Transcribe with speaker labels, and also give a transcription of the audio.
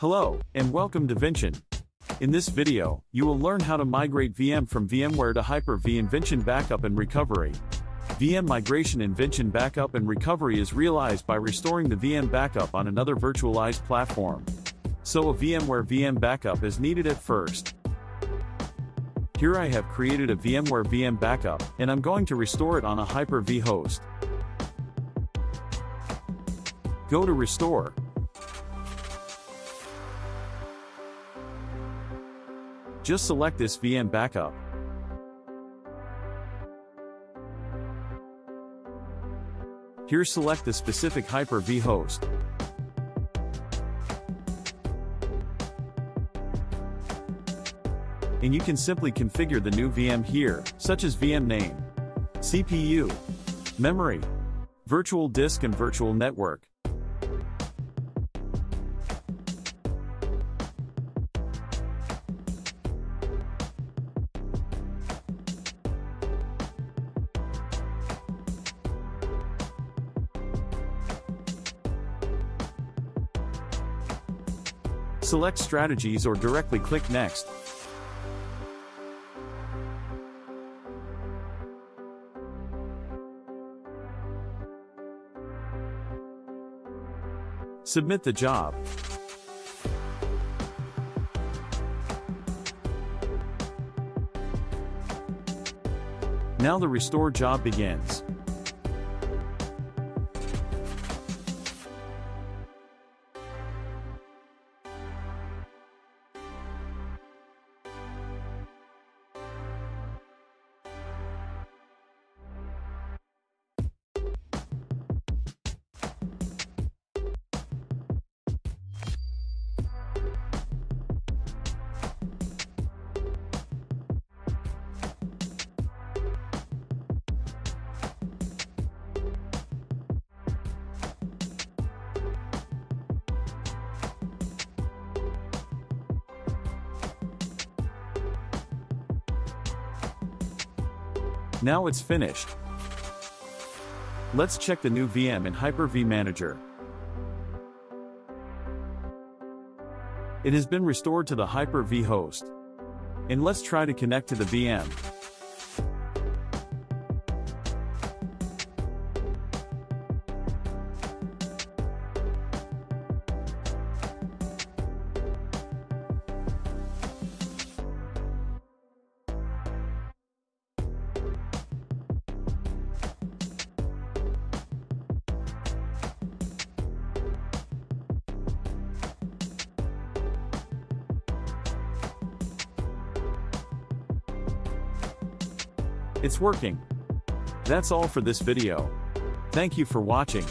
Speaker 1: Hello, and welcome to Vinchin. In this video, you will learn how to migrate VM from VMware to Hyper-V in Vinchin Backup and Recovery. VM migration in Vinchin Backup and Recovery is realized by restoring the VM backup on another virtualized platform. So a VMware VM backup is needed at first. Here I have created a VMware VM backup, and I'm going to restore it on a Hyper-V host. Go to Restore, Just select this VM backup. Here select the specific Hyper-V host. And you can simply configure the new VM here, such as VM name, CPU, memory, virtual disk and virtual network. Select Strategies or directly click Next. Submit the job. Now the restore job begins. Now it's finished. Let's check the new VM in Hyper-V Manager. It has been restored to the Hyper-V host. And let's try to connect to the VM. It's working. That's all for this video. Thank you for watching.